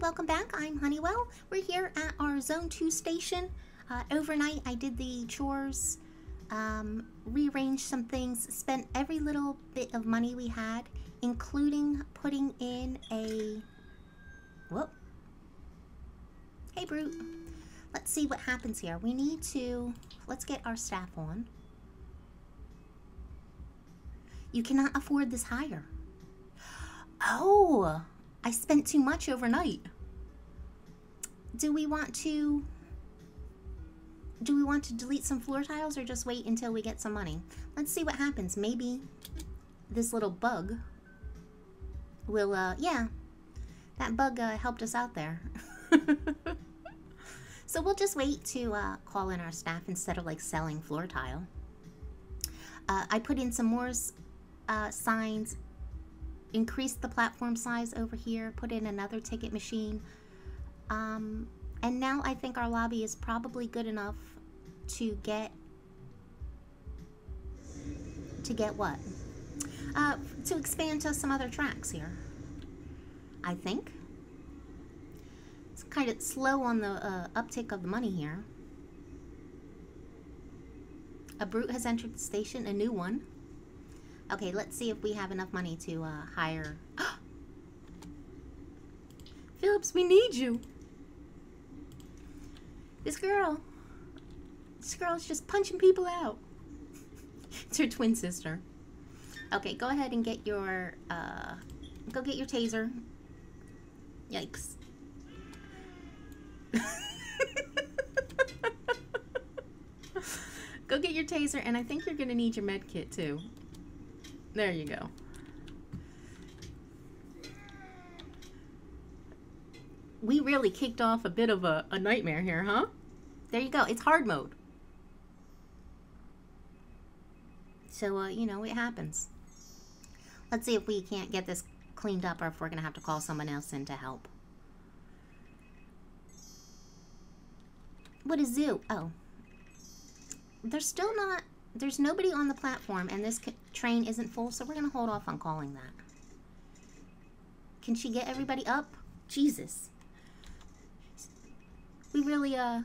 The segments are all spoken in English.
welcome back. I'm Honeywell. We're here at our Zone 2 station. Uh, overnight, I did the chores, um, rearranged some things, spent every little bit of money we had, including putting in a... Whoop. Hey, Brute. Let's see what happens here. We need to... Let's get our staff on. You cannot afford this hire. Oh, I spent too much overnight. Do we want to do we want to delete some floor tiles or just wait until we get some money? Let's see what happens. Maybe this little bug will, uh, yeah, that bug uh, helped us out there. so we'll just wait to uh, call in our staff instead of like selling floor tile. Uh, I put in some more uh, signs increased the platform size over here, put in another ticket machine. Um, and now I think our lobby is probably good enough to get to get what? Uh, to expand to some other tracks here. I think. It's kind of slow on the uh, uptick of the money here. A brute has entered the station, a new one. Okay, let's see if we have enough money to uh, hire... Phillips, we need you. This girl. This girl's just punching people out. it's her twin sister. Okay, go ahead and get your, uh, go get your taser. Yikes. go get your taser, and I think you're gonna need your med kit too. There you go. We really kicked off a bit of a, a nightmare here, huh? There you go. It's hard mode. So, uh, you know, it happens. Let's see if we can't get this cleaned up or if we're going to have to call someone else in to help. What is zoo? Oh. They're still not there's nobody on the platform and this train isn't full, so we're going to hold off on calling that. Can she get everybody up? Jesus. We really, uh,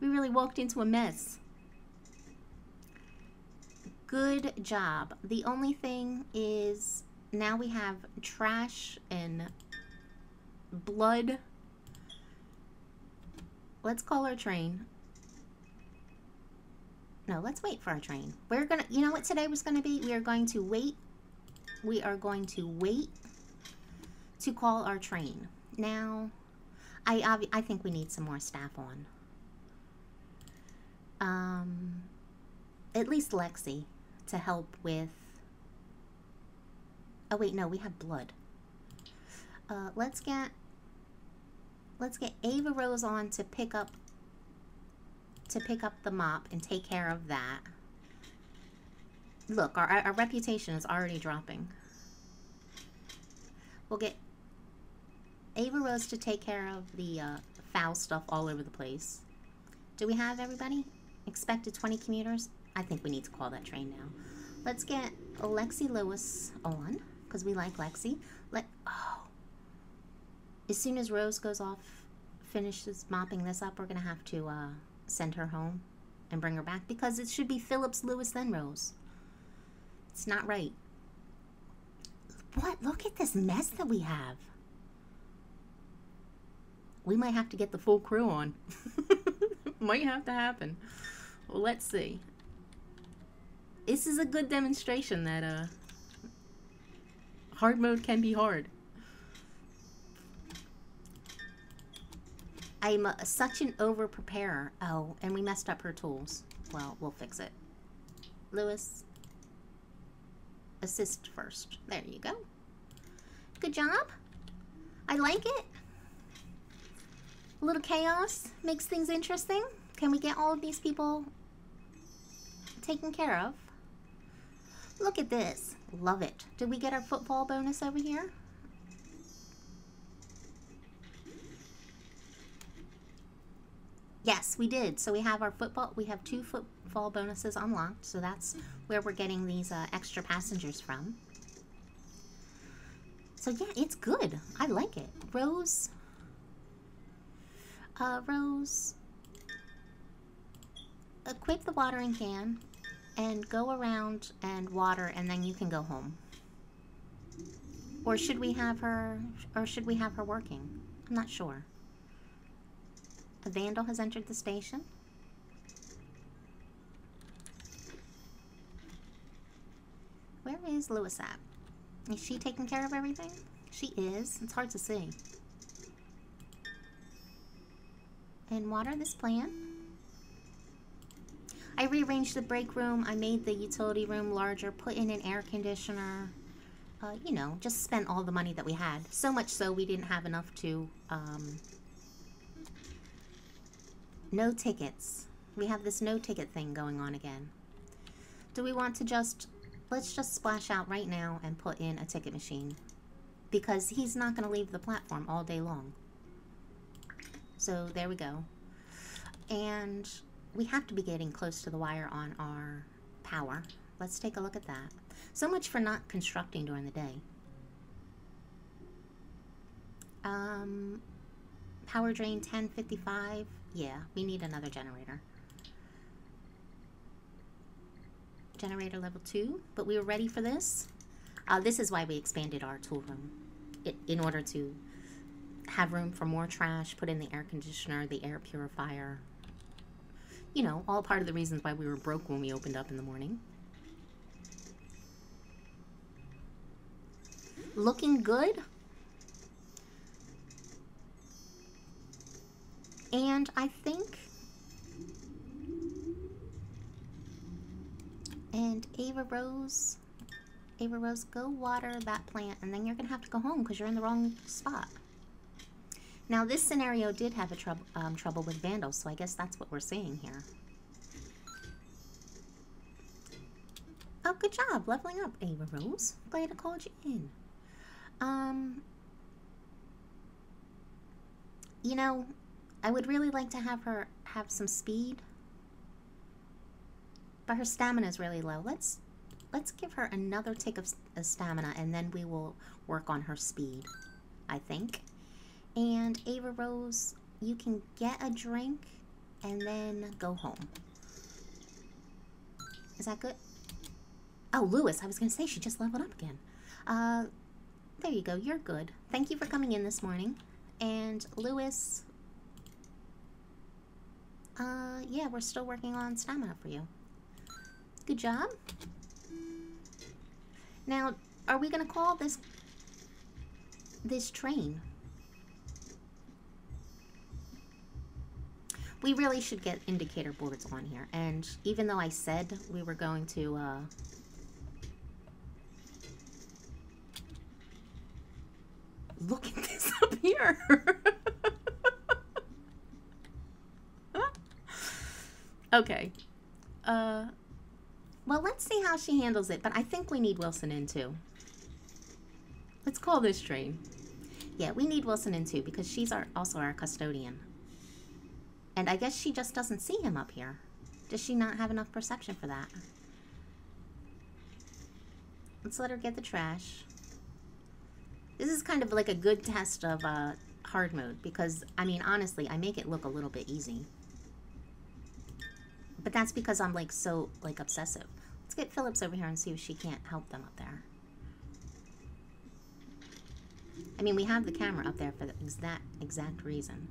we really walked into a mess. Good job. The only thing is now we have trash and blood. Let's call our train. No, let's wait for our train. We're gonna, you know what today was gonna be? We are going to wait. We are going to wait to call our train. Now, I, I think we need some more staff on. Um, at least Lexi to help with. Oh wait, no, we have blood. Uh, let's get let's get Ava Rose on to pick up to pick up the mop and take care of that. Look, our, our reputation is already dropping. We'll get Ava Rose to take care of the uh, foul stuff all over the place. Do we have everybody? Expected 20 commuters? I think we need to call that train now. Let's get Lexi Lewis on, because we like Lexi. Let Oh. As soon as Rose goes off, finishes mopping this up, we're going to have to uh, send her home and bring her back because it should be Phillips, Lewis, then Rose. It's not right. What? Look at this mess that we have. We might have to get the full crew on. might have to happen. Well, let's see. This is a good demonstration that uh, hard mode can be hard. I'm uh, such an over preparer. Oh, and we messed up her tools. Well, we'll fix it. Lewis, assist first. There you go. Good job. I like it. A little chaos makes things interesting. Can we get all of these people taken care of? Look at this. Love it. Did we get our footfall bonus over here? Yes, we did. So we have our footfall, we have two footfall bonuses unlocked. So that's where we're getting these uh, extra passengers from. So yeah, it's good. I like it. Rose. Uh, Rose. Equip the watering can and go around and water and then you can go home. Or should we have her, or should we have her working? I'm not sure. A vandal has entered the station. Where is Lewis at? Is she taking care of everything? She is. It's hard to see. And water this plant. I rearranged the break room. I made the utility room larger, put in an air conditioner. Uh, you know, just spent all the money that we had. So much so we didn't have enough to... Um, no tickets. We have this no ticket thing going on again. Do we want to just let's just splash out right now and put in a ticket machine because he's not going to leave the platform all day long. So there we go. And we have to be getting close to the wire on our power. Let's take a look at that. So much for not constructing during the day. Um, power drain 1055. Yeah, we need another generator. generator level 2, but we were ready for this. Uh, this is why we expanded our tool room, it, in order to have room for more trash, put in the air conditioner, the air purifier. You know, all part of the reasons why we were broke when we opened up in the morning. Looking good. And I think And Ava Rose, Ava Rose, go water that plant and then you're going to have to go home because you're in the wrong spot. Now this scenario did have a trouble um, trouble with vandals, so I guess that's what we're seeing here. Oh, good job leveling up, Ava Rose. Glad I called you in. Um, you know, I would really like to have her have some speed but her stamina is really low. Let's let's give her another tick of, of stamina and then we will work on her speed, I think. And Ava Rose, you can get a drink and then go home. Is that good? Oh, Lewis, I was going to say she just leveled up again. Uh, there you go. You're good. Thank you for coming in this morning. And Lewis, uh, yeah, we're still working on stamina for you. Good job. Now, are we to call this this train? We really should get indicator boards on here. And even though I said we were going to... Uh, look at this up here. Okay. Uh... Well, let's see how she handles it, but I think we need Wilson in too. Let's call this train. Yeah, we need Wilson in too because she's our, also our custodian. And I guess she just doesn't see him up here. Does she not have enough perception for that? Let's let her get the trash. This is kind of like a good test of uh, hard mode because, I mean, honestly, I make it look a little bit easy. But that's because I'm like so like obsessive. Let's get Phillips over here and see if she can't help them up there. I mean, we have the camera up there for the exact, exact reason.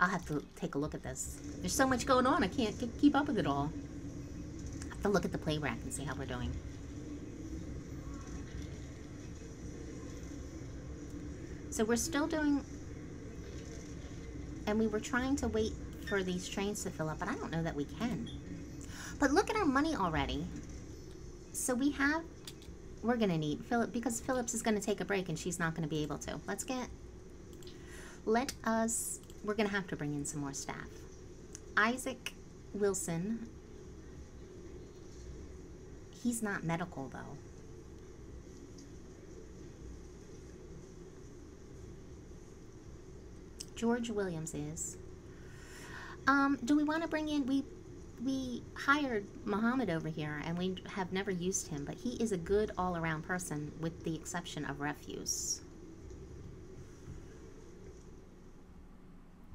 I'll have to take a look at this. There's so much going on, I can't keep up with it all. I have to look at the play rack and see how we're doing. So we're still doing and we were trying to wait for these trains to fill up, but I don't know that we can. But look at our money already. So we have, we're going to need, Philip, because Phillips is going to take a break and she's not going to be able to. Let's get, let us, we're going to have to bring in some more staff. Isaac Wilson, he's not medical though. George Williams is. Um, do we want to bring in, we we hired Muhammad over here and we have never used him, but he is a good all-around person with the exception of refuse.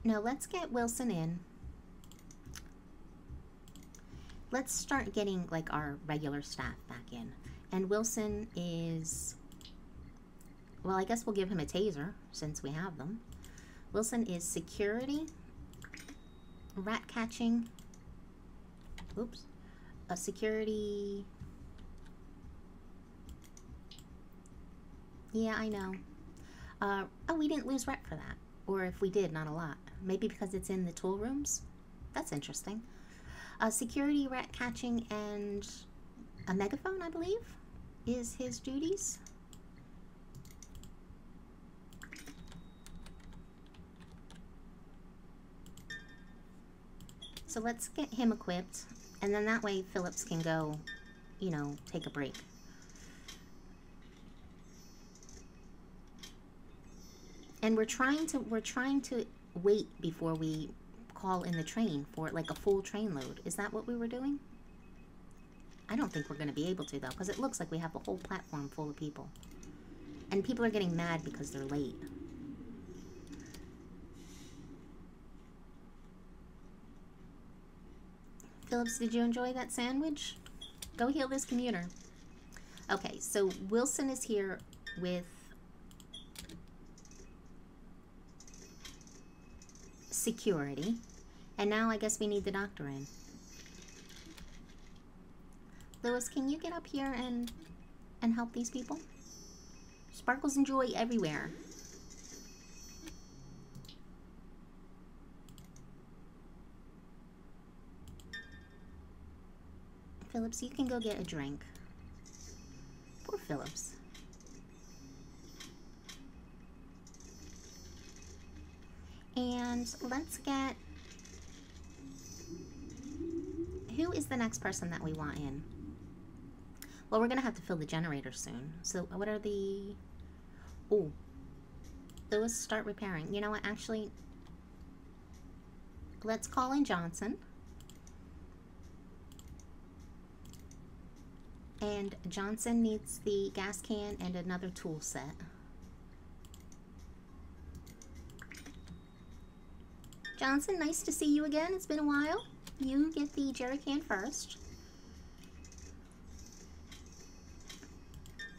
Now let's get Wilson in. Let's start getting like our regular staff back in. And Wilson is, well, I guess we'll give him a taser since we have them. Wilson is security, rat catching, oops, a security, yeah, I know. Uh, oh, we didn't lose rep for that. Or if we did, not a lot. Maybe because it's in the tool rooms? That's interesting. Uh, security, rat catching, and a megaphone, I believe, is his duties. So let's get him equipped, and then that way Phillips can go, you know, take a break. And we're trying to we're trying to wait before we call in the train for like a full train load. Is that what we were doing? I don't think we're going to be able to though, because it looks like we have a whole platform full of people. And people are getting mad because they're late. Phillips, did you enjoy that sandwich? Go heal this commuter. Okay, so Wilson is here with security. And now I guess we need the doctor in. Lewis, can you get up here and and help these people? Sparkles and joy everywhere. Phillips, you can go get a drink. Poor Phillips. And let's get... Who is the next person that we want in? Well, we're going to have to fill the generator soon. So what are the... Oh. Lewis, start repairing. You know what, actually... Let's call in Johnson. And Johnson needs the gas can and another tool set. Johnson, nice to see you again. It's been a while. You get the jerry can first.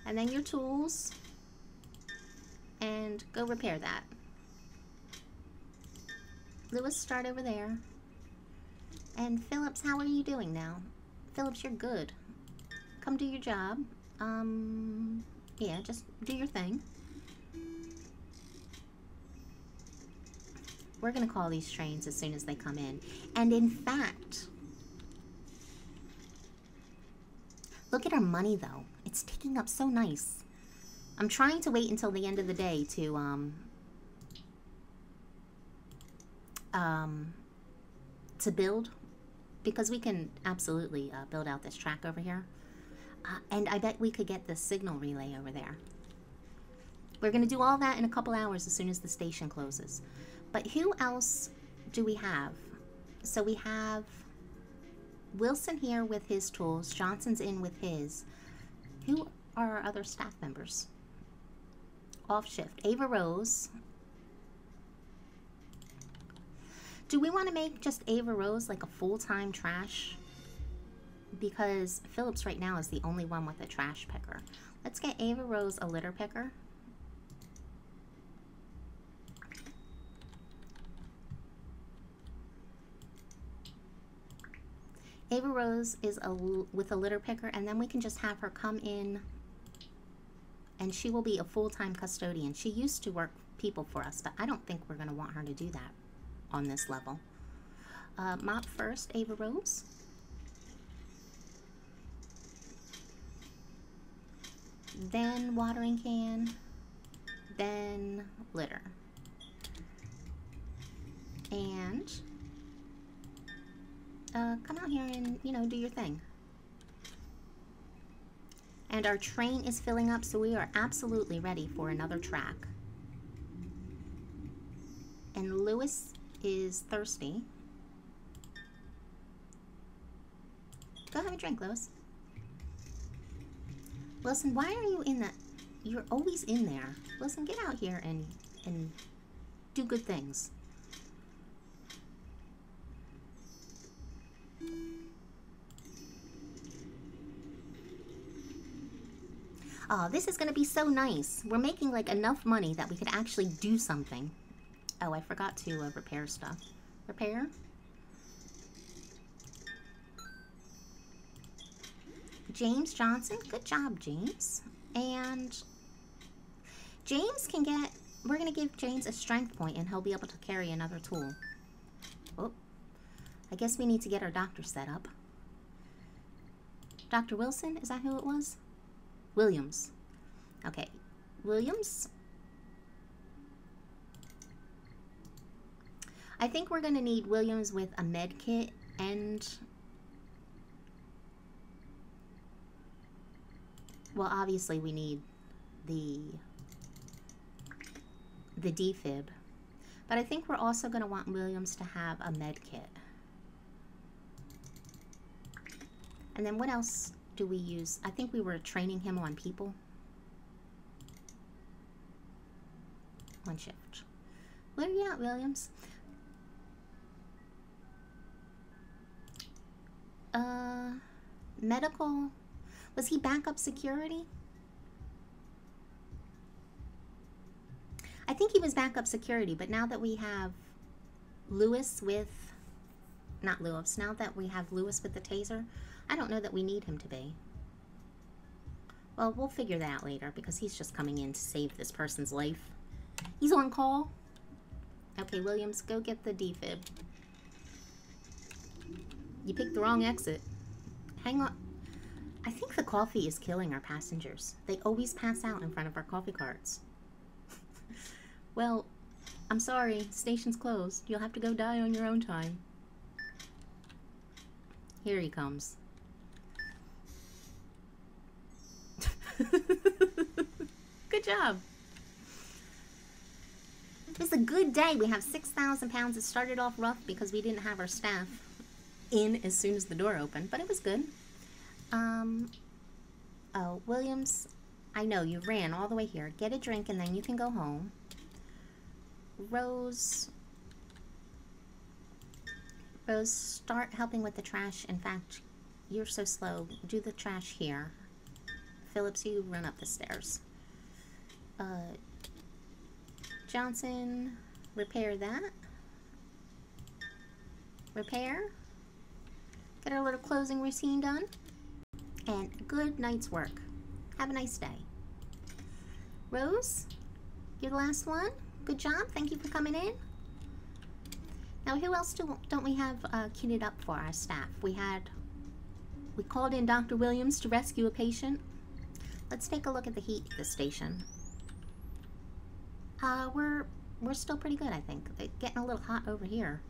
And then your tools. And go repair that. Lewis, start over there. And Phillips, how are you doing now? Phillips, you're good come do your job. Um, yeah, just do your thing. We're going to call these trains as soon as they come in. And in fact, look at our money though. It's ticking up so nice. I'm trying to wait until the end of the day to, um, um, to build because we can absolutely uh, build out this track over here. Uh, and I bet we could get the signal relay over there. We're going to do all that in a couple hours as soon as the station closes. But who else do we have? So we have Wilson here with his tools. Johnson's in with his. Who are our other staff members? Off shift. Ava Rose. Do we want to make just Ava Rose like a full-time trash because Phillips right now is the only one with a trash picker. Let's get Ava Rose a litter picker. Ava Rose is a, with a litter picker, and then we can just have her come in, and she will be a full-time custodian. She used to work people for us, but I don't think we're going to want her to do that on this level. Uh, mop first, Ava Rose. Then watering can, then litter. And uh, come out here and, you know, do your thing. And our train is filling up, so we are absolutely ready for another track. And Lewis is thirsty. Go have a drink, Lois. Wilson, why are you in that? You're always in there. Wilson, get out here and and do good things. Oh, this is going to be so nice. We're making like enough money that we could actually do something. Oh, I forgot to uh, repair stuff. Repair? James Johnson. Good job, James. And James can get... We're going to give James a strength point and he'll be able to carry another tool. Oh. I guess we need to get our doctor set up. Dr. Wilson? Is that who it was? Williams. Okay. Williams. I think we're going to need Williams with a med kit and... Well, obviously we need the the defib. But I think we're also going to want Williams to have a med kit. And then what else do we use? I think we were training him on people. One shift. Where are you at, Williams? Uh, medical. Was he backup security? I think he was backup security, but now that we have Lewis with, not Lewis, now that we have Lewis with the taser, I don't know that we need him to be. Well, we'll figure that out later because he's just coming in to save this person's life. He's on call. Okay, Williams, go get the defib. You picked the wrong exit. Hang on. I think the coffee is killing our passengers. They always pass out in front of our coffee carts. well, I'm sorry. Station's closed. You'll have to go die on your own time. Here he comes. good job. It was a good day. We have 6,000 pounds. It started off rough because we didn't have our staff in as soon as the door opened, but it was good. Um, oh, Williams, I know you ran all the way here. Get a drink and then you can go home. Rose, Rose, start helping with the trash. In fact, you're so slow. Do the trash here. Phillips, you run up the stairs. Uh, Johnson, repair that. Repair. Get our little closing routine done. And good night's work. Have a nice day. Rose, you're the last one. Good job. Thank you for coming in. Now, who else do, don't we have uh, kitted up for our staff? We had, we called in Dr. Williams to rescue a patient. Let's take a look at the heat at the station. Uh, we're, we're still pretty good, I think. It's getting a little hot over here.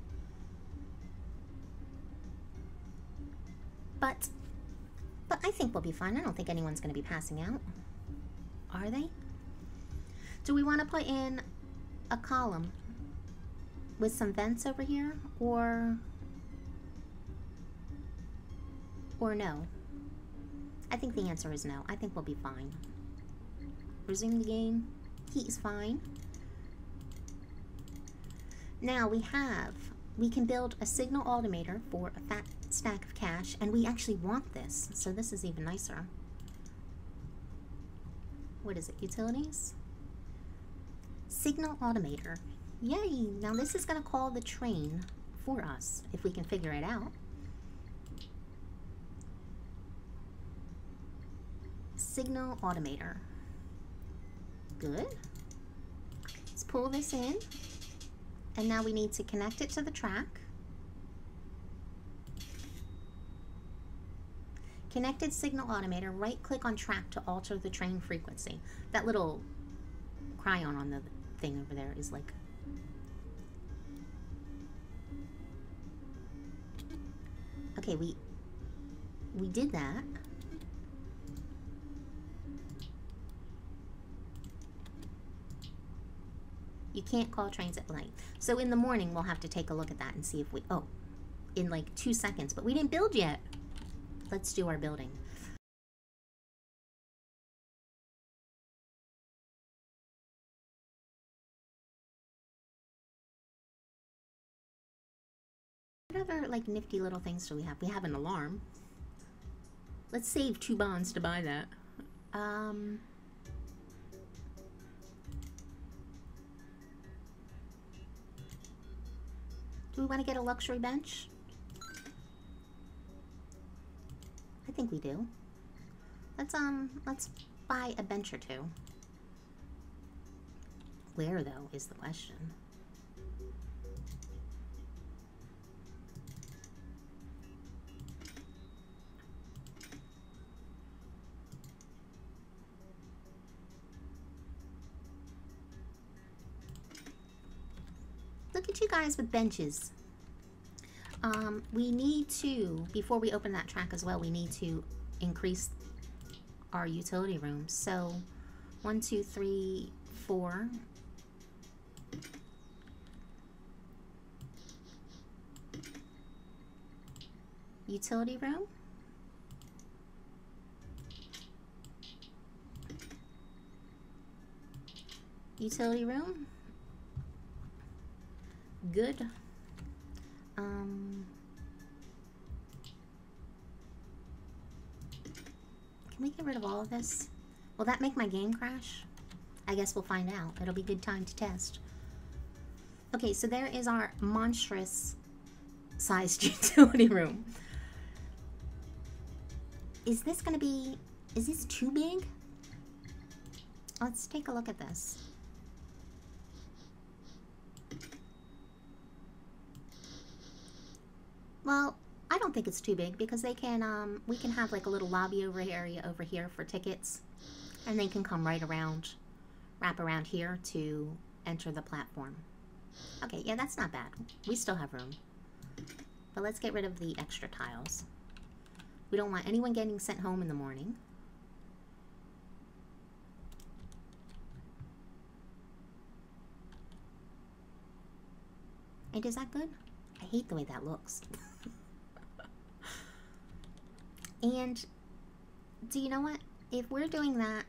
But, but I think we'll be fine. I don't think anyone's going to be passing out. Are they? Do we want to put in a column with some vents over here? Or, or no? I think the answer is no. I think we'll be fine. Resume the game. Heat is fine. Now we have, we can build a signal automator for a fat stack of cash, and we actually want this, so this is even nicer. What is it, utilities? Signal Automator. Yay! Now this is going to call the train for us, if we can figure it out. signal Automator. Good. Let's pull this in. And now we need to connect it to the track. Connected signal automator, right click on track to alter the train frequency. That little cryon on the thing over there is like Okay, we we did that. You can't call trains at night. So in the morning, we'll have to take a look at that and see if we... Oh, in like two seconds. But we didn't build yet. Let's do our building. What other like nifty little things do we have? We have an alarm. Let's save two bonds to buy that. Um, do we want to get a luxury bench? I think we do. Let's um let's buy a bench or two. Where though is the question. Look at you guys with benches. Um, we need to, before we open that track as well, we need to increase our utility room. So, one, two, three, four. Utility room. Utility room. Good. Um, can we get rid of all of this? Will that make my game crash? I guess we'll find out. It'll be good time to test. Okay, so there is our monstrous sized utility room. Is this going to be... Is this too big? Let's take a look at this. Well, I don't think it's too big because they can, um, we can have like a little lobby over area over here for tickets. And they can come right around, wrap around here to enter the platform. Okay, yeah, that's not bad. We still have room. But let's get rid of the extra tiles. We don't want anyone getting sent home in the morning. And is that good? I hate the way that looks. and do you know what? If we're doing that,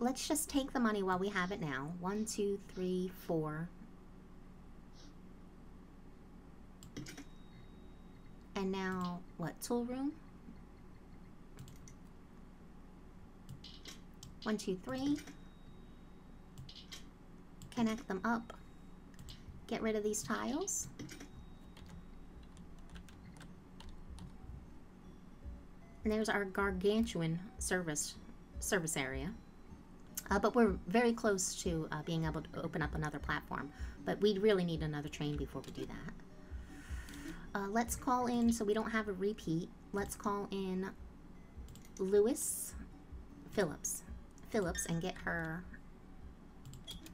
let's just take the money while we have it now. One, two, three, four. And now, what, tool room? One, two, three. Connect them up. Get rid of these tiles. And there's our gargantuan service service area. Uh, but we're very close to uh, being able to open up another platform. But we really need another train before we do that. Uh, let's call in, so we don't have a repeat, let's call in Lewis Phillips. Phillips and get her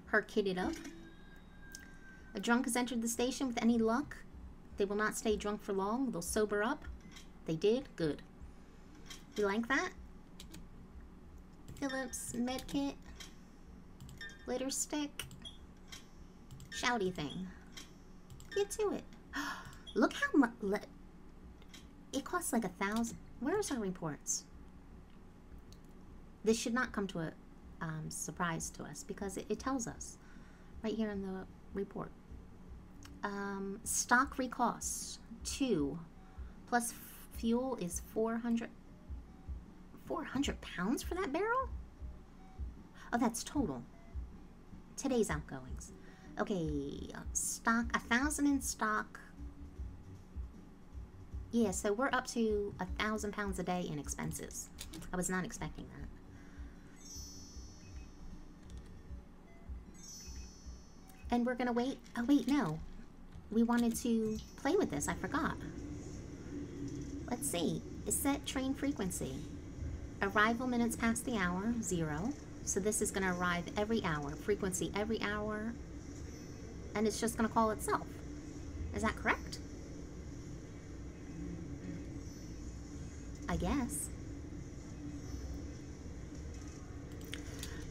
her kitted up. A drunk has entered the station with any luck. They will not stay drunk for long. They'll sober up. They did? Good. You like that? Phillips medkit. Litter stick. Shouty thing. Get to it. Look how much... It costs like a thousand... Where's our reports? This should not come to a um, surprise to us because it, it tells us right here in the report. Um, stock recosts, two, plus fuel is 400, 400 pounds for that barrel? Oh, that's total. Today's outgoings. Okay, uh, stock, a thousand in stock. Yeah, so we're up to a thousand pounds a day in expenses. I was not expecting that. And we're gonna wait. Oh, wait, no. We wanted to play with this. I forgot. Let's see. Is set train frequency. Arrival minutes past the hour, zero. So this is gonna arrive every hour. Frequency every hour. And it's just gonna call itself. Is that correct? I guess.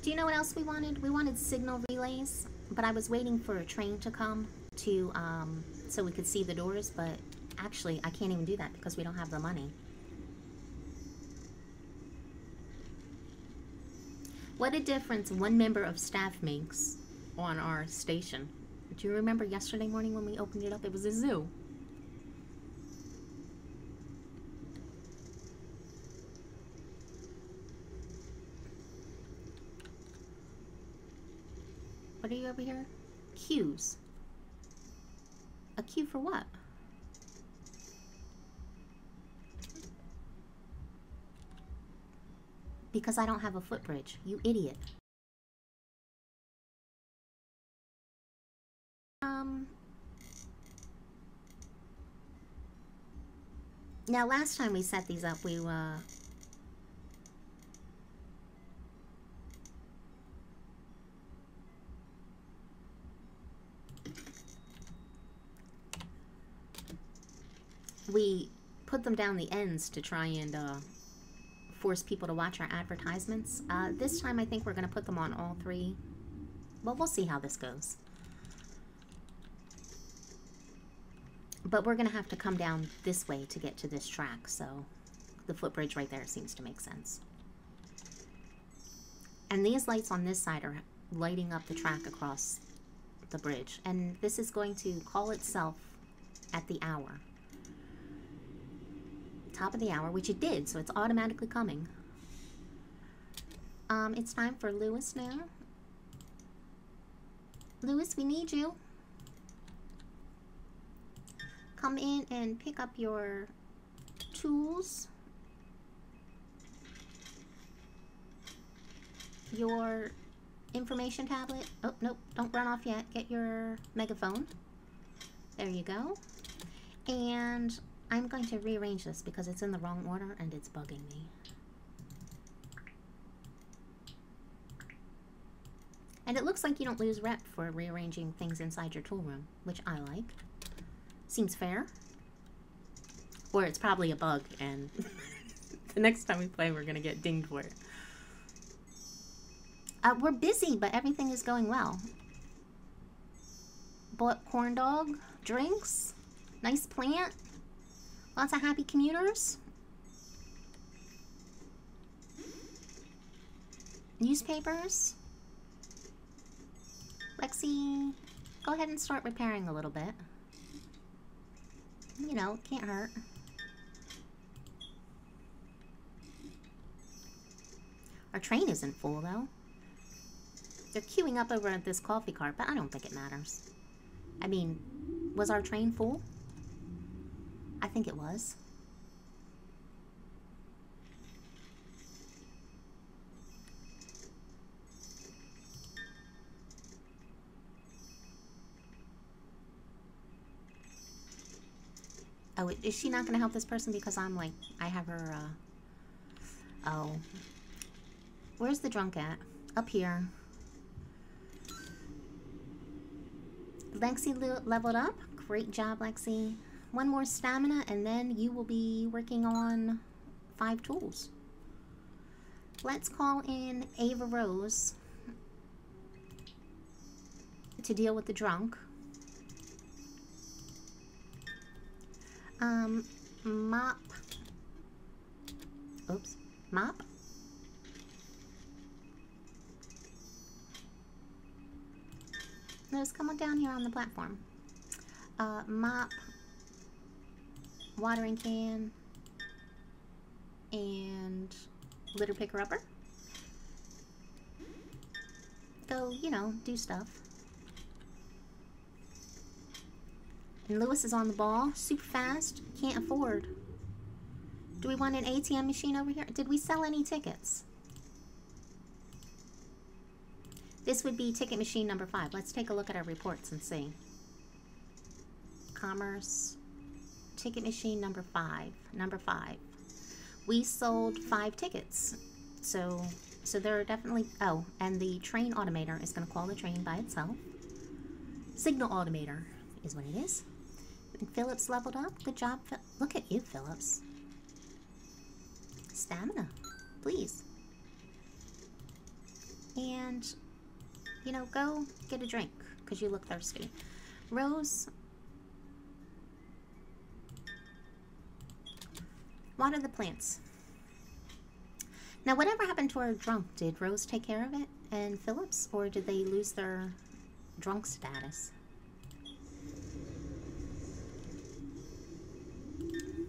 Do you know what else we wanted? We wanted signal relays but I was waiting for a train to come to um, so we could see the doors, but actually I can't even do that because we don't have the money. What a difference one member of staff makes on our station. Do you remember yesterday morning when we opened it up? It was a zoo. What are you over here? Queues. A queue for what? Because I don't have a footbridge. You idiot. Um... Now, last time we set these up, we, uh... We put them down the ends to try and, uh force people to watch our advertisements. Uh, this time I think we're going to put them on all three. Well, we'll see how this goes. But we're going to have to come down this way to get to this track, so the footbridge right there seems to make sense. And these lights on this side are lighting up the track across the bridge. And this is going to call itself at the hour top of the hour, which it did, so it's automatically coming. Um, it's time for Lewis now. Lewis, we need you. Come in and pick up your tools. Your information tablet. Oh, nope, don't run off yet. Get your megaphone. There you go. And I'm going to rearrange this because it's in the wrong order and it's bugging me. And it looks like you don't lose rep for rearranging things inside your tool room, which I like. Seems fair. Or it's probably a bug and the next time we play we're going to get dinged for it. Uh, we're busy, but everything is going well. Bought corn dog, drinks, nice plant. Lots of happy commuters. Newspapers. Lexi, go ahead and start repairing a little bit. You know, can't hurt. Our train isn't full, though. They're queuing up over at this coffee cart, but I don't think it matters. I mean, was our train full? I think it was. Oh, is she not going to help this person because I'm like, I have her, uh... Oh. Where's the drunk at? Up here. Lexi leveled up. Great job, Lexi one more stamina, and then you will be working on five tools. Let's call in Ava Rose to deal with the drunk. Um, mop. Oops. Mop. Let's come on down here on the platform. Uh, mop watering can, and litter picker upper. Go, you know, do stuff. And Lewis is on the ball, super fast, can't afford. Do we want an ATM machine over here? Did we sell any tickets? This would be ticket machine number five. Let's take a look at our reports and see. Commerce ticket machine number five. Number five. We sold five tickets. So, so there are definitely... Oh, and the train automator is going to call the train by itself. Signal automator is what it is. And Phillips leveled up. Good job. Look at you, Phillips. Stamina. Please. And, you know, go get a drink because you look thirsty. Rose, Water the plants. Now, whatever happened to our drunk? Did Rose take care of it and Phillips, or did they lose their drunk status?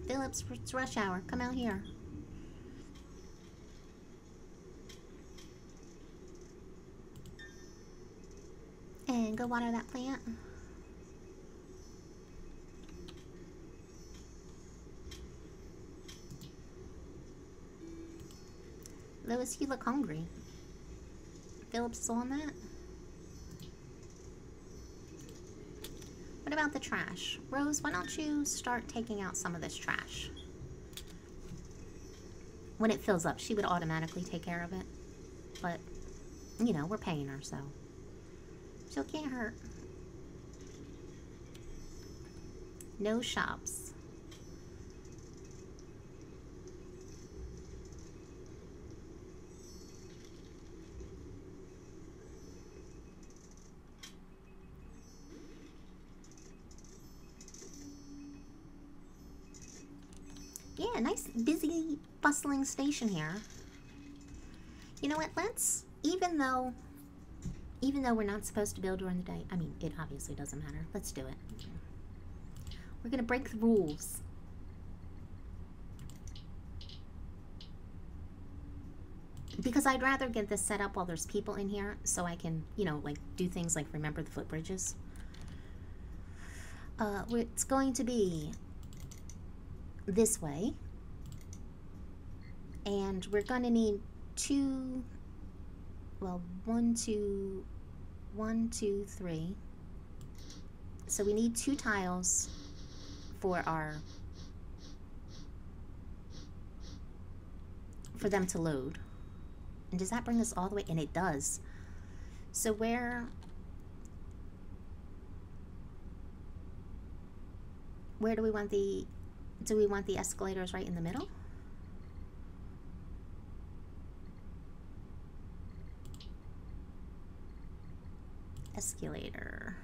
Phillips, it's rush hour. Come out here. And go water that plant. Lewis, you look hungry. Phillips is on that? What about the trash? Rose, why don't you start taking out some of this trash? When it fills up, she would automatically take care of it. But, you know, we're paying her, so. She'll can't hurt. No shops. Bustling station here. You know what, let's, even though, even though we're not supposed to build during the day, I mean, it obviously doesn't matter. Let's do it. We're going to break the rules. Because I'd rather get this set up while there's people in here so I can, you know, like do things like remember the footbridges. Uh, it's going to be this way. And we're to need two, well, one, two, one, two, three. So we need two tiles for our, for them to load. And does that bring us all the way? And it does. So where, where do we want the do we want the escalators right in the middle? Escalator.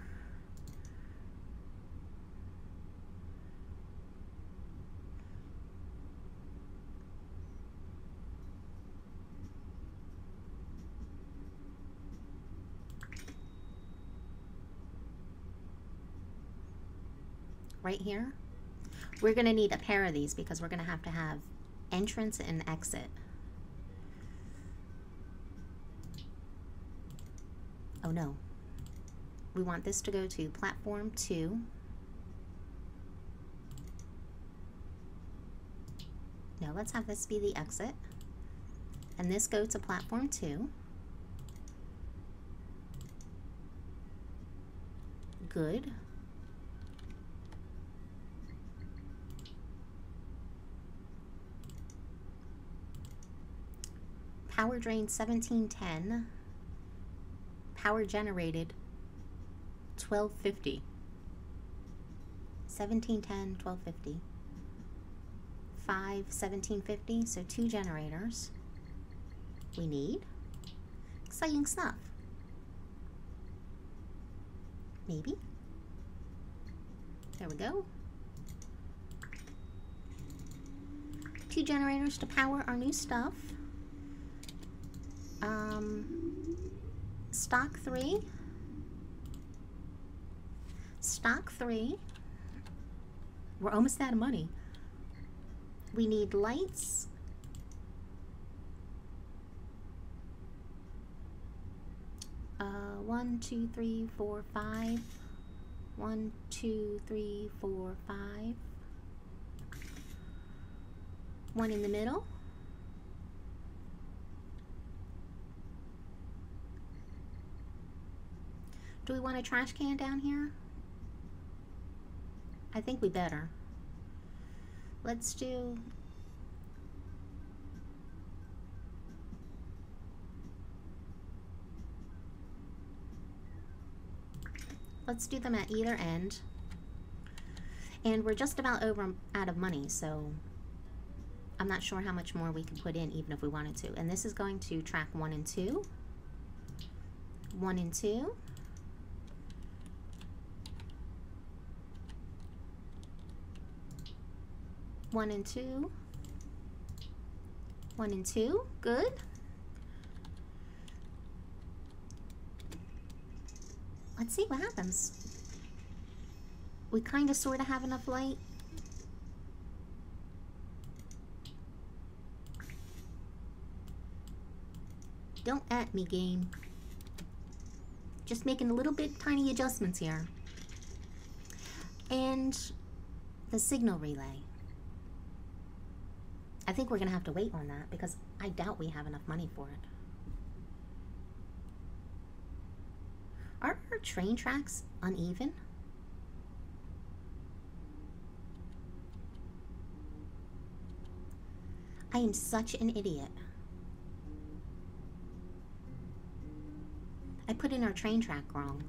Right here? We're going to need a pair of these because we're going to have to have entrance and exit. Oh no. We want this to go to platform 2. No, let's have this be the exit. And this go to platform 2. Good. Power drain 1710. Power generated 1250. 1710, 1250. 5, 1750, so two generators. We need exciting stuff. Maybe. There we go. Two generators to power our new stuff. Um, stock three. Stock three. We're almost out of money. We need lights. Uh, one, two, three, four, five. One, two, three, four, five. One in the middle. Do we want a trash can down here? I think we better. Let's do... Let's do them at either end. And we're just about over out of money, so I'm not sure how much more we can put in even if we wanted to. And this is going to track 1 and 2. 1 and 2. One and two, One and two. Good. Let's see what happens. We kind of sort of have enough light. Don't at me, game. Just making a little bit tiny adjustments here. And the signal relay. I think we're going to have to wait on that because I doubt we have enough money for it. Are our train tracks uneven? I am such an idiot. I put in our train track wrong.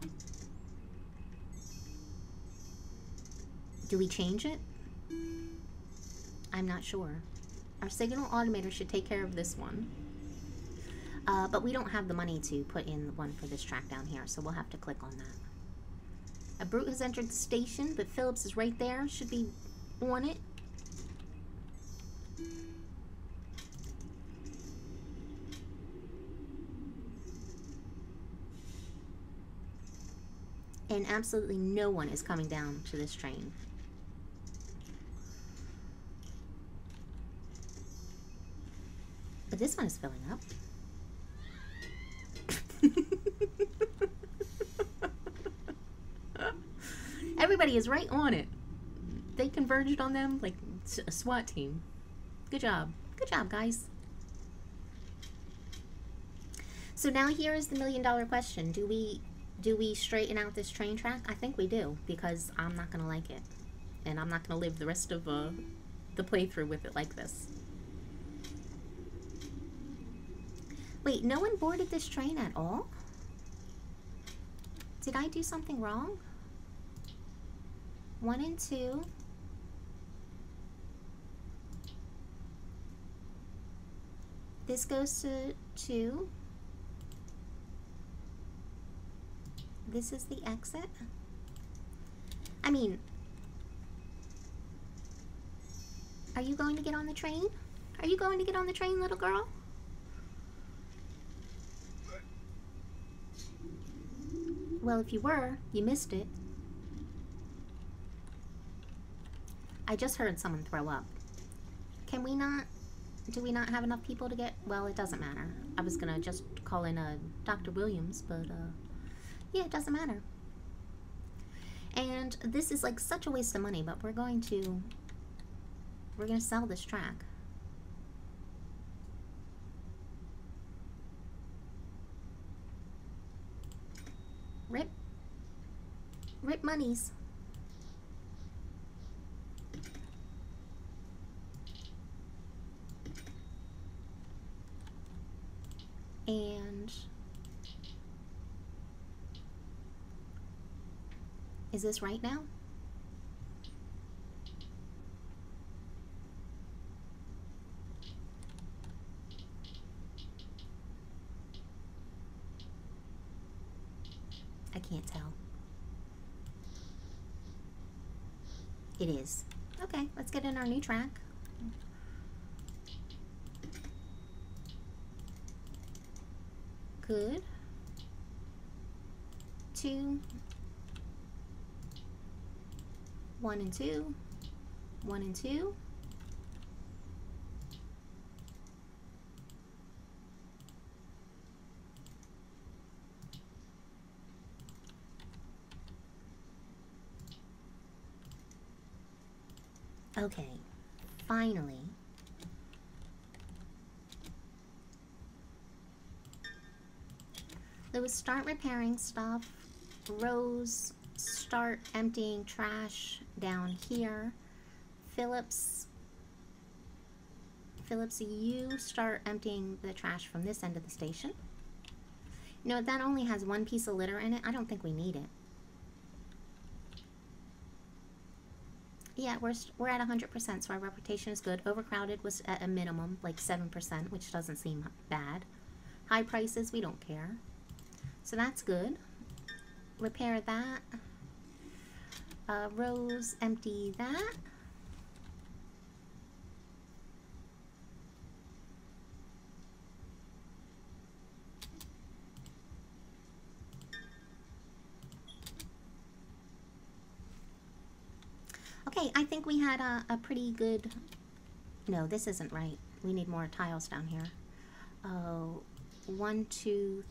Do we change it? I'm not sure. Our signal automator should take care of this one. Uh, but we don't have the money to put in one for this track down here, so we'll have to click on that. A brute has entered the station, but Phillips is right there. Should be on it. And absolutely no one is coming down to this train. This one is filling up. Everybody is right on it. They converged on them like a SWAT team. Good job. Good job, guys. So now here is the million dollar question. Do we do we straighten out this train track? I think we do because I'm not going to like it. And I'm not going to live the rest of uh, the playthrough with it like this. Wait, no one boarded this train at all? Did I do something wrong? One and two. This goes to two. This is the exit. I mean, are you going to get on the train? Are you going to get on the train, little girl? Well, if you were, you missed it. I just heard someone throw up. Can we not... Do we not have enough people to get... Well, it doesn't matter. I was gonna just call in a uh, Dr. Williams, but, uh... Yeah, it doesn't matter. And this is like such a waste of money, but we're going to... We're gonna sell this track. Rip. Rip monies. And is this right now? I can't tell. It is. Okay, track. Good. Two. One and two. One and two. Okay, finally. Lewis, start repairing stuff. Rose, start emptying trash down here. Phillips, Phillips, you start emptying the trash from this end of the station. You know, that only has one piece of litter in it. I don't think we need it. Yeah, we're, we're at 100%, so our reputation is good. Overcrowded was at a minimum, like 7%, which doesn't seem bad. High prices, we don't care. So that's good. Repair that. Uh, Rose, empty that. I think we had a, a pretty good... No, this isn't right. We need more tiles down here. Oh, one, two,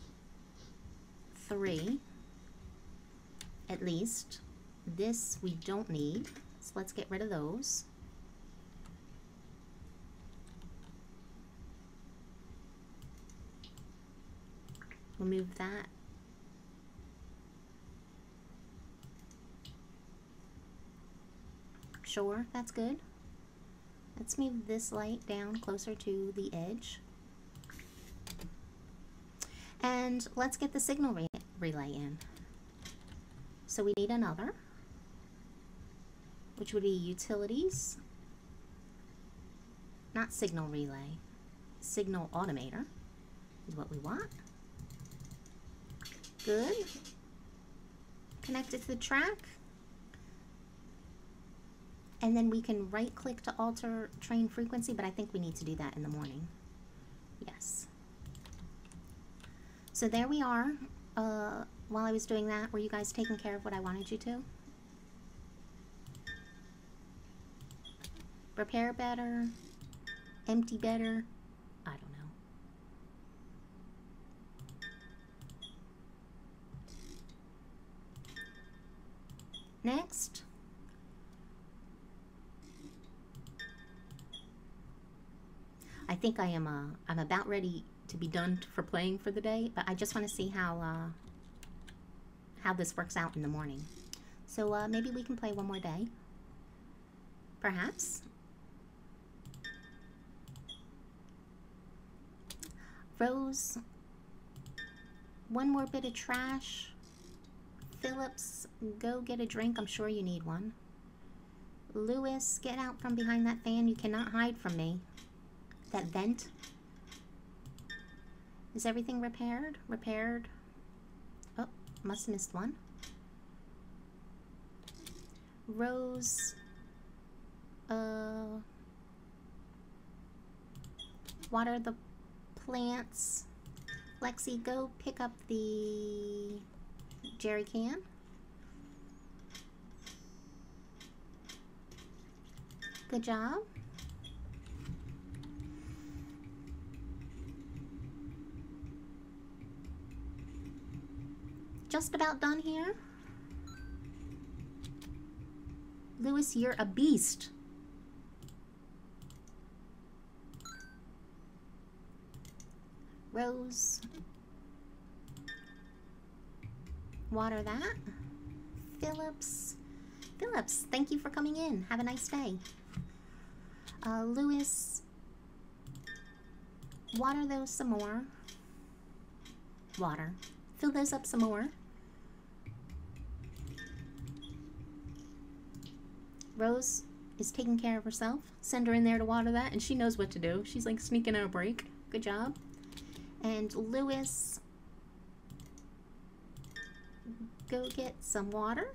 three. At least. This we don't need. So let's get rid of those. We'll move that. Sure, that's good. Let's move this light down closer to the edge. And let's get the signal re relay in. So we need another, which would be utilities, not signal relay, signal automator is what we want. Good. Connect it to the track. And then we can right click to alter train frequency, but I think we need to do that in the morning. Yes. So there we are. Uh, while I was doing that, were you guys taking care of what I wanted you to? Repair better? Empty better? I don't know. Next. I think I am uh, I'm about ready to be done for playing for the day, but I just want to see how uh, how this works out in the morning. So uh, maybe we can play one more day. Perhaps. Rose, one more bit of trash. Phillips, go get a drink. I'm sure you need one. Lewis, get out from behind that fan. You cannot hide from me. That vent. Is everything repaired? Repaired. Oh, must have missed one. Rose. Uh. Water the plants. Lexi, go pick up the jerry can. Good job. Just about done here. Lewis, you're a beast. Rose. Water that. Phillips. Phillips, thank you for coming in. Have a nice day. Uh, Lewis. Water those some more. Water. Fill those up some more. Rose is taking care of herself. Send her in there to water that, and she knows what to do. She's like sneaking out a break. Good job. And Lewis, go get some water.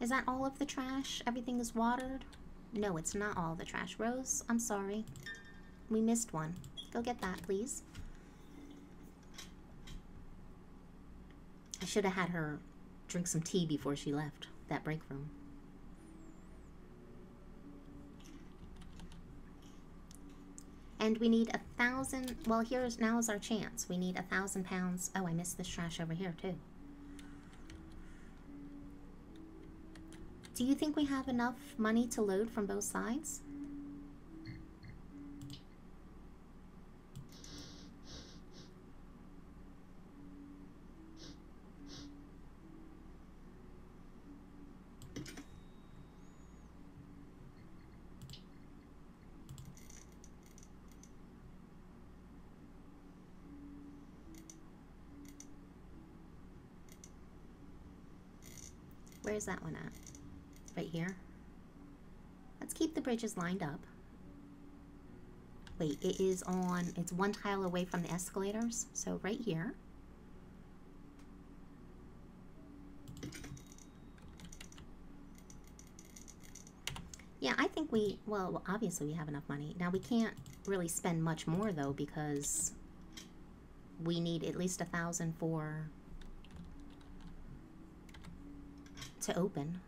Is that all of the trash? Everything is watered? No, it's not all the trash. Rose, I'm sorry. We missed one. Go get that, please. I should have had her drink some tea before she left that break room. And we need a thousand, well here's, now is our chance. We need a thousand pounds. Oh, I missed this trash over here too. Do you think we have enough money to load from both sides? Where's that one at? Right here. Let's keep the bridges lined up. Wait, it is on, it's one tile away from the escalators. So right here. Yeah, I think we, well, obviously we have enough money. Now we can't really spend much more though because we need at least a thousand for to open.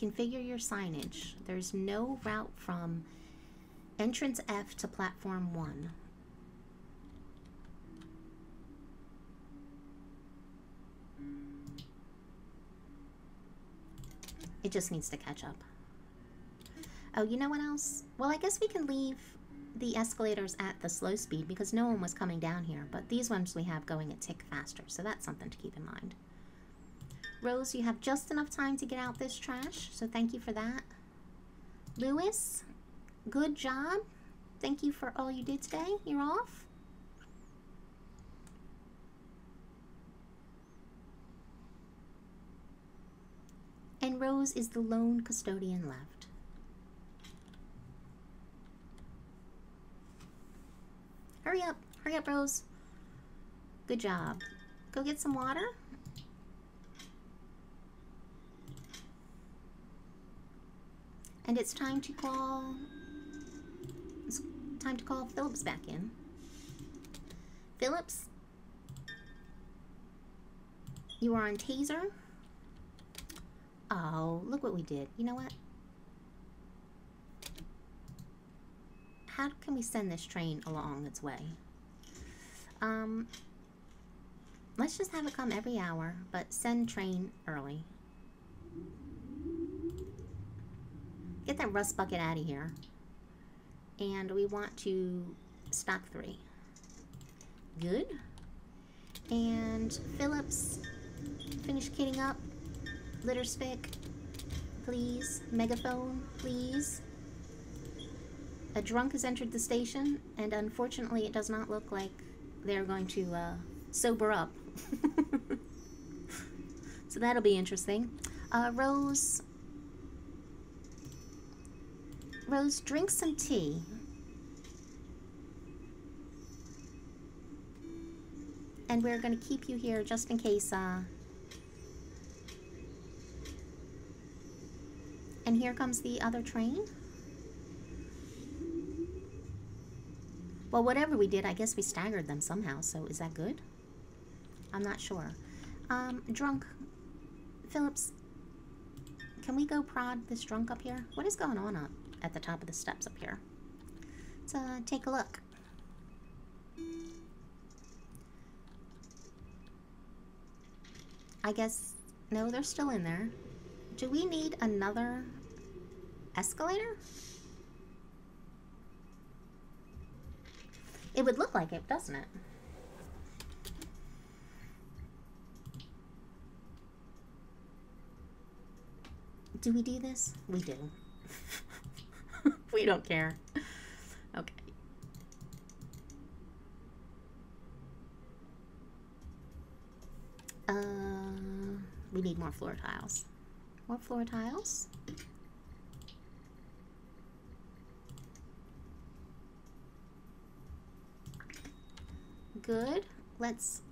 configure your signage. There's no route from entrance F to platform 1. It just needs to catch up. Oh, you know what else? Well, I guess we can leave the escalators at the slow speed because no one was coming down here, but these ones we have going a tick faster, so that's something to keep in mind. Rose, you have just enough time to get out this trash, so thank you for that. Lewis, good job. Thank you for all you did today. You're off. And Rose is the lone custodian left. Hurry up. Hurry up, Rose. Good job. Go get some water. And it's time to call... It's time to call Phillips back in. Phillips? You are on taser? Oh, look what we did. You know what? How can we send this train along its way? Um, let's just have it come every hour, but send train early. Get that rust bucket out of here. And we want to stock three. Good. And Phillips, finish kitting up. Litter stick, please. Megaphone, please. A drunk has entered the station, and unfortunately it does not look like they're going to uh, sober up. so that'll be interesting. Uh, Rose, Rose, drink some tea. And we're going to keep you here just in case uh, And here comes the other train. Well, whatever we did, I guess we staggered them somehow, so is that good? I'm not sure. Um, drunk. Phillips, can we go prod this drunk up here? What is going on up at the top of the steps up here? Uh, take a look. I guess, no, they're still in there. Do we need another escalator? It would look like it, doesn't it? Do we do this? We do. We don't care. Okay. Uh, we need more floor tiles. More floor tiles. Good. Let's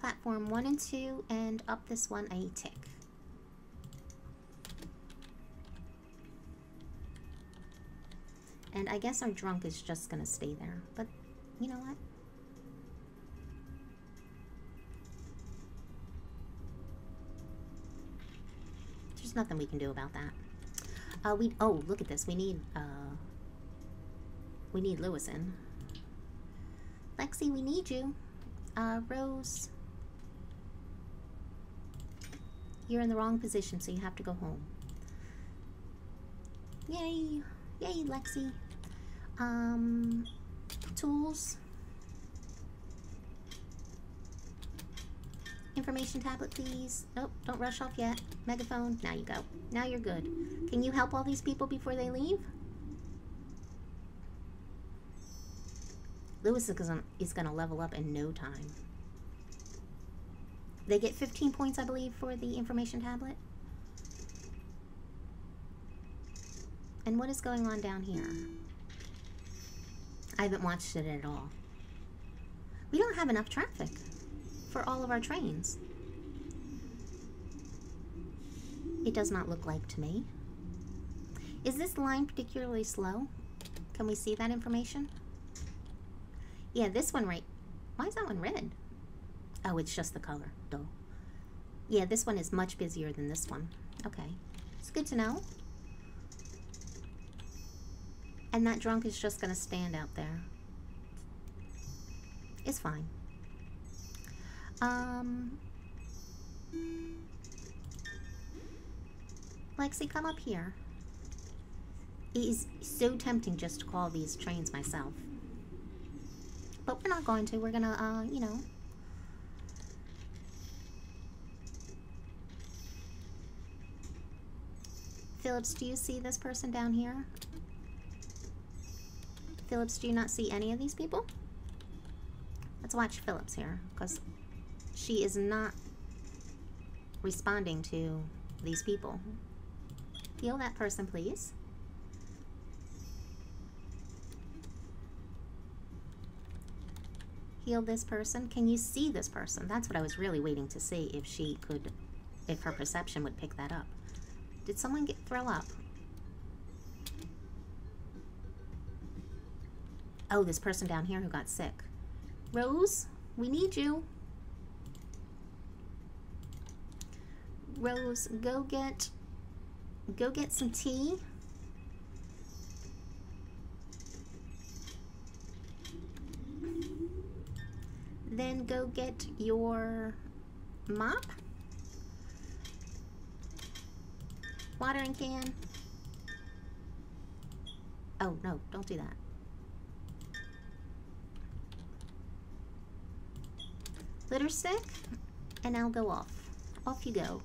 platform one and two and up this one a tick. And I guess our drunk is just gonna stay there, but you know what? There's nothing we can do about that. Uh, we, oh, look at this. We need, uh, we need Lewison. Lexi, we need you. Uh, Rose. You're in the wrong position, so you have to go home. Yay. Yay, Lexi. Um, tools. Information tablet, please. Nope, don't rush off yet. Megaphone, now you go. Now you're good. Can you help all these people before they leave? Lewis is gonna, is gonna level up in no time. They get 15 points, I believe, for the information tablet. And what is going on down here? I haven't watched it at all. We don't have enough traffic for all of our trains. It does not look like to me. Is this line particularly slow? Can we see that information? Yeah, this one right. Why is that one red? Oh, it's just the color, though. Yeah, this one is much busier than this one. Okay. It's good to know. And that drunk is just going to stand out there. It's fine. Um, Lexi, come up here. It is so tempting just to call these trains myself. But we're not going to. We're going to, uh, you know. Phillips, do you see this person down here? Phillips, do you not see any of these people? Let's watch Phillips here, because she is not responding to these people. Heal that person, please. Heal this person. Can you see this person? That's what I was really waiting to see, if she could, if her perception would pick that up. Did someone get throw up? Oh, this person down here who got sick. Rose, we need you. Rose, go get go get some tea. Then go get your mop. Watering can. Oh, no, don't do that. Litter stick, and I'll go off. Off you go.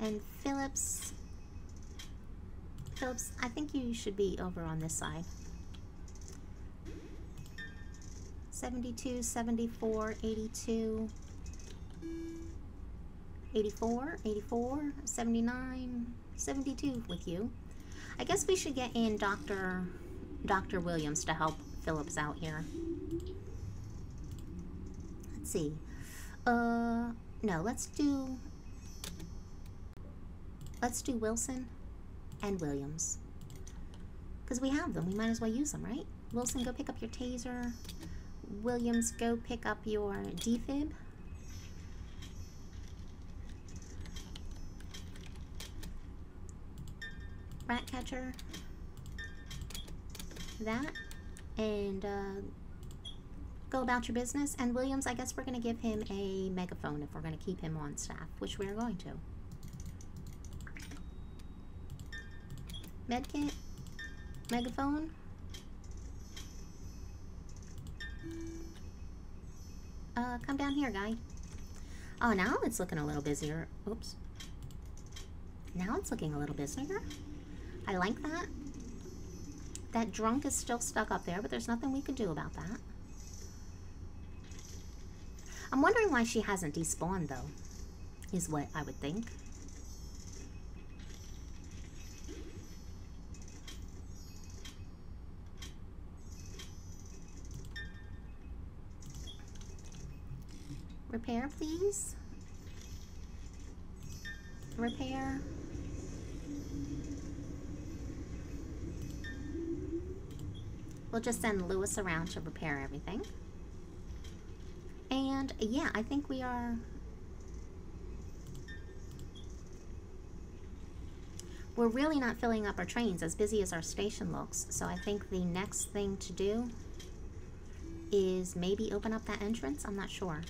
And Phillips, Phillips, I think you should be over on this side. 72, 74, 82, 84, 84, 79, 72 with you. I guess we should get in Dr. Dr. Williams to help Phillips out here. Let's see. Uh, no, let's do Let's do Wilson and Williams. Because we have them. We might as well use them, right? Wilson, go pick up your taser. Williams, go pick up your defib. Rat catcher. That. And uh, go about your business. And Williams, I guess we're going to give him a megaphone if we're going to keep him on staff, which we're going to. Medkit? Megaphone? Uh, come down here, guy. Oh, now it's looking a little busier. Oops. Now it's looking a little busier. I like that. That drunk is still stuck up there, but there's nothing we can do about that. I'm wondering why she hasn't despawned, though, is what I would think. Repair, please. Repair. We'll just send Lewis around to repair everything. And yeah, I think we are... We're really not filling up our trains as busy as our station looks. So I think the next thing to do is maybe open up that entrance. I'm not sure.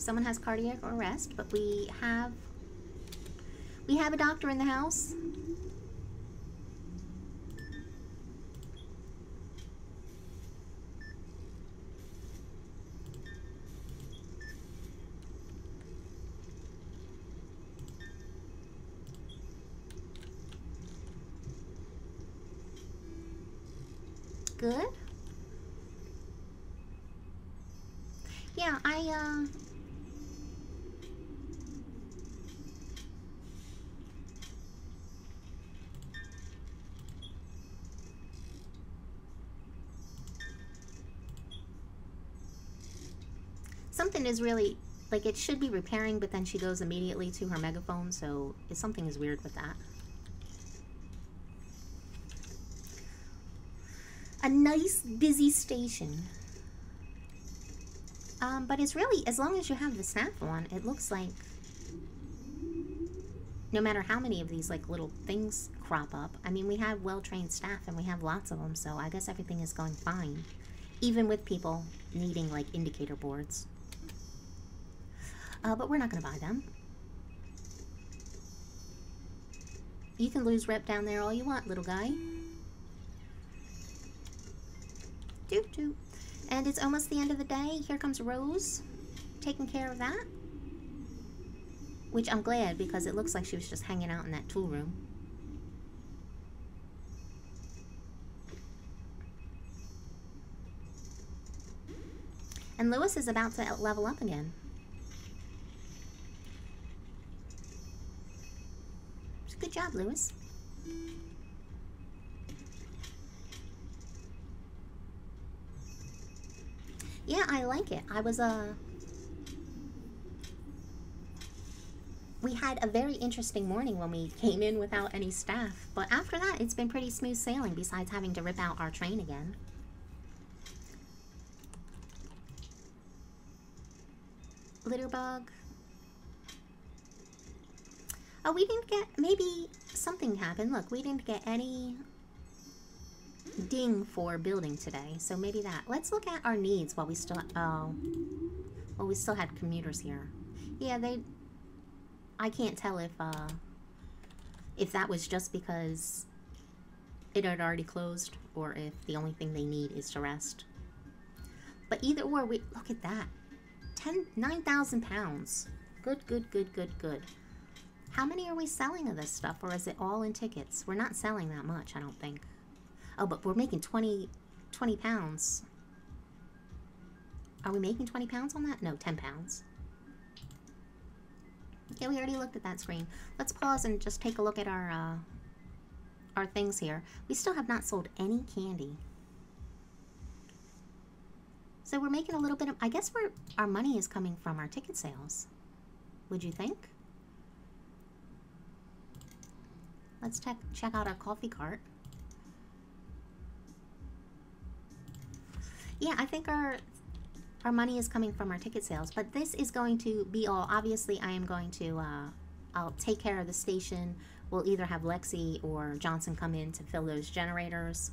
someone has cardiac arrest, but we have we have a doctor in the house. Good. Yeah, I, uh, something is really like it should be repairing, but then she goes immediately to her megaphone, so something is weird with that. A nice busy station. Um, but it's really, as long as you have the snap on, it looks like no matter how many of these like little things crop up, I mean, we have well-trained staff and we have lots of them, so I guess everything is going fine. Even with people needing like indicator boards. Uh, but we're not going to buy them. You can lose rep down there all you want, little guy. And it's almost the end of the day. Here comes Rose taking care of that. Which I'm glad because it looks like she was just hanging out in that tool room. And Lewis is about to level up again. Good job, Lewis. Yeah, I like it. I was, uh... We had a very interesting morning when we came in without any staff, but after that, it's been pretty smooth sailing besides having to rip out our train again. Litterbug. Oh, we didn't get... Maybe something happened. Look, we didn't get any ding for building today. So maybe that. Let's look at our needs while we still... Oh. Well, we still had commuters here. Yeah, they... I can't tell if, uh... If that was just because it had already closed or if the only thing they need is to rest. But either or, we... Look at that. 10... 9,000 pounds. Good, good, good, good, good. How many are we selling of this stuff, or is it all in tickets? We're not selling that much, I don't think. Oh, but we're making 20, 20 pounds. Are we making 20 pounds on that? No, 10 pounds. Yeah, we already looked at that screen. Let's pause and just take a look at our, uh, our things here. We still have not sold any candy. So we're making a little bit of, I guess we're, our money is coming from our ticket sales. Would you think? Let's check check out our coffee cart. Yeah, I think our our money is coming from our ticket sales, but this is going to be all. Obviously, I am going to, uh, I'll take care of the station. We'll either have Lexi or Johnson come in to fill those generators.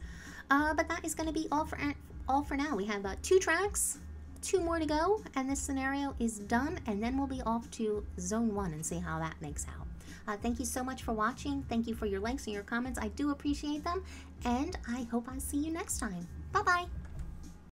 Uh, but that is going to be all for all for now. We have uh, two tracks, two more to go, and this scenario is done. And then we'll be off to Zone 1 and see how that makes out. Uh, thank you so much for watching. Thank you for your likes and your comments. I do appreciate them. And I hope I see you next time. Bye-bye.